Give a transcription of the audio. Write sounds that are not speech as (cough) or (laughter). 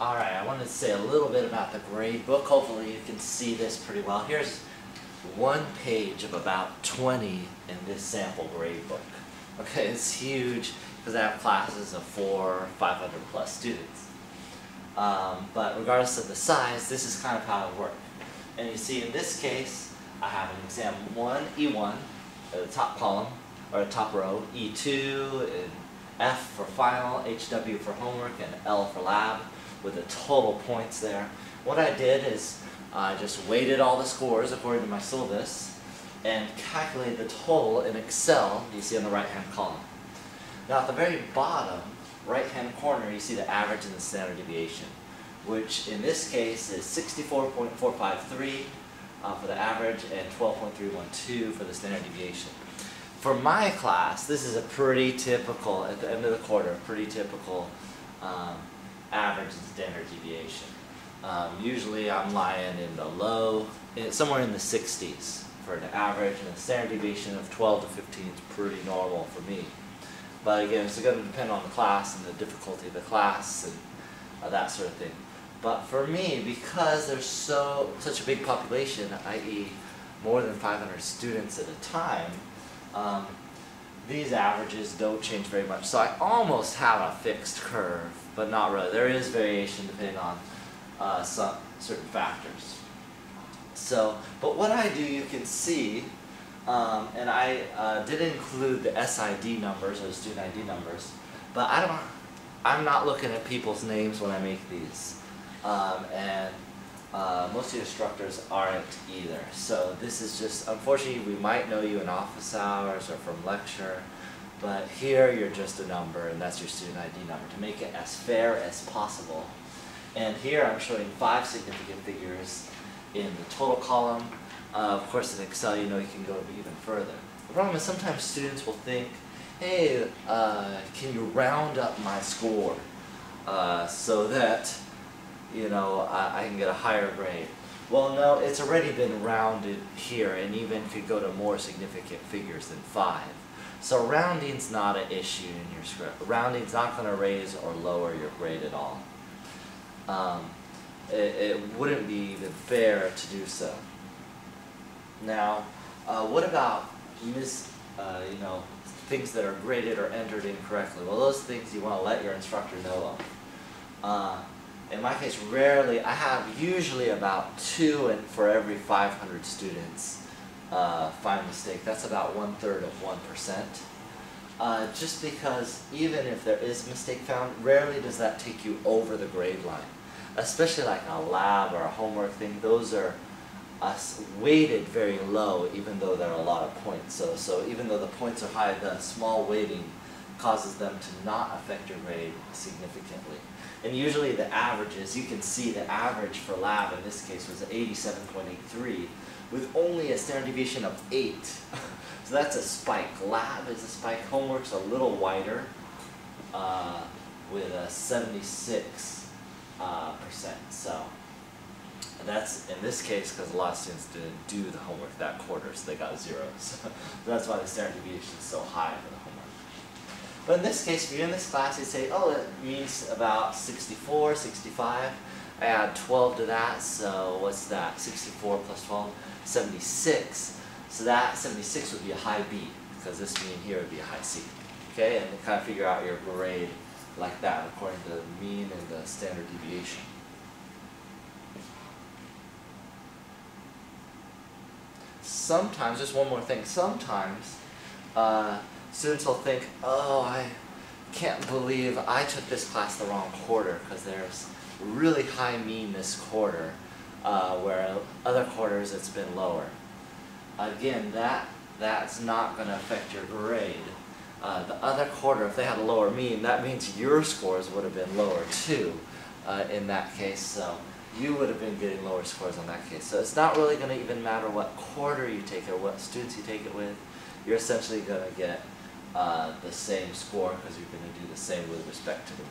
Alright, I wanted to say a little bit about the grade book. Hopefully you can see this pretty well. Here's one page of about 20 in this sample grade book. Okay, it's huge because I have classes of four, 500 plus students. Um, but regardless of the size, this is kind of how it works. And you see in this case, I have an exam 1, E1, at the top column, or the top row, E2, and F for final, HW for homework, and L for lab with the total points there. What I did is I just weighted all the scores according to my syllabus and calculated the total in Excel you see on the right hand column. Now at the very bottom right hand corner you see the average and the standard deviation which in this case is 64.453 uh, for the average and 12.312 for the standard deviation. For my class, this is a pretty typical, at the end of the quarter, pretty typical um, average and standard deviation. Um, usually I'm lying in the low, somewhere in the 60s for an average, and a standard deviation of 12 to 15 is pretty normal for me. But again, it's going to depend on the class and the difficulty of the class and uh, that sort of thing. But for me, because there's so such a big population, i.e. more than 500 students at a time, um, these averages don't change very much. So I almost have a fixed curve, but not really. There is variation depending on uh, some certain factors. So, but what I do, you can see, um, and I uh, did include the SID numbers or student ID numbers, but I don't, I'm not looking at people's names when I make these. Um, and uh, most of the instructors aren't either. So this is just, unfortunately, we might know you in office hours or from lecture, but here you're just a number and that's your student ID number to make it as fair as possible. And here I'm showing five significant figures in the total column. Uh, of course in Excel you know you can go even further. The problem is sometimes students will think, hey, uh, can you round up my score uh, so that you know, I, I, can get a higher grade. Well, no, it's already been rounded here and even could go to more significant figures than 5. So rounding's not an issue in your script. Rounding's not going to raise or lower your grade at all. Um, it, it, wouldn't be even fair to do so. Now, uh, what about mis, uh, you know, things that are graded or entered incorrectly? Well, those things you want to let your instructor know of. Uh, in my case, rarely, I have usually about two and for every 500 students uh, find mistake. That's about one third of 1%. Uh, just because even if there is mistake found, rarely does that take you over the grade line. Especially like a lab or a homework thing, those are uh, weighted very low even though there are a lot of points. So, so even though the points are high, the small weighting causes them to not affect your grade significantly. And usually the averages, you can see the average for lab in this case was 87.83 with only a standard deviation of 8. (laughs) so that's a spike. Lab is a spike. Homework's a little wider uh, with a 76 uh, percent. So that's in this case because a lot of students didn't do the homework that quarter, so they got zeros. (laughs) so that's why the standard deviation is so high. But in this case, if you're in this class, you say, oh, it means about 64, 65. I add 12 to that, so what's that? 64 plus 12, 76. So that 76 would be a high B, because this mean here would be a high C. Okay, and kind of figure out your grade like that, according to the mean and the standard deviation. Sometimes, just one more thing, sometimes uh, students will think, oh, I can't believe I took this class the wrong quarter because there's really high mean this quarter, uh, where other quarters it's been lower. Again, that that's not going to affect your grade. Uh, the other quarter, if they had a lower mean, that means your scores would have been lower too uh, in that case. So you would have been getting lower scores on that case. So it's not really going to even matter what quarter you take it or what students you take it with. You're essentially going to get uh, the same score because you're going to do the same with respect to the.